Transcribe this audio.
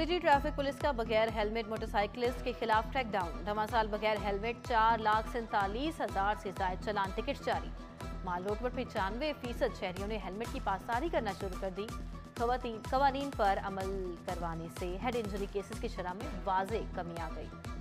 City traffic police का बगैर helmet motorcyclist के खिलाफ ट्रैक डाउन धमासाल बगैर हेलमेट चार लाख सैंतालीस हज़ार से जायद चलान टिकट जारी। माल रोड पर पचानवे फ़ीसद शहरियों ने हेलमेट की पासदारी करना शुरू कर दी। कवानीन पर अमल करवाने से हेड इंजरी केसेस की शरह में वाजे कमी आ गई।